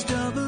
was double